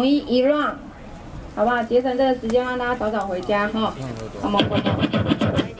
统一一 round，好不好？节省这个时间，让大家早早回家哈。我们。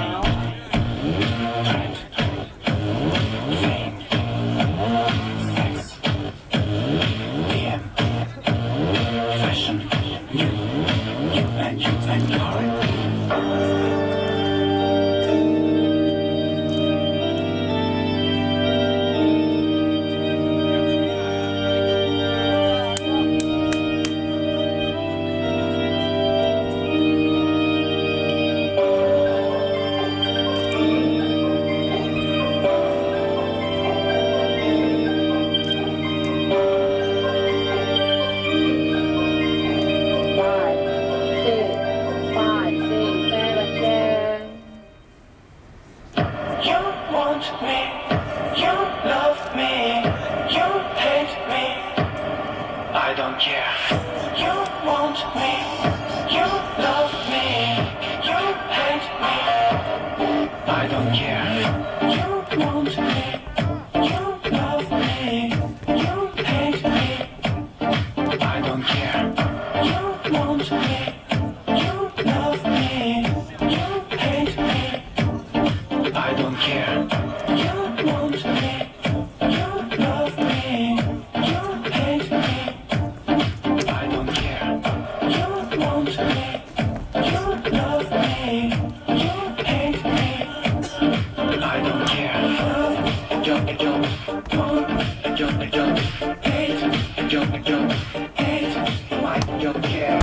I don't care. You want me, you love me, you hate me. I don't care. You want me, you love me, you hate me. I don't care. You want me, you love me, you hate me. I don't care. Don't care.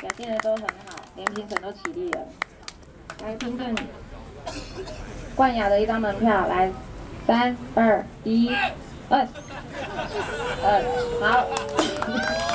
表现的都很好，连评审都起立了。来，听证冠亚的一张门票，来，三二一，二，二，好。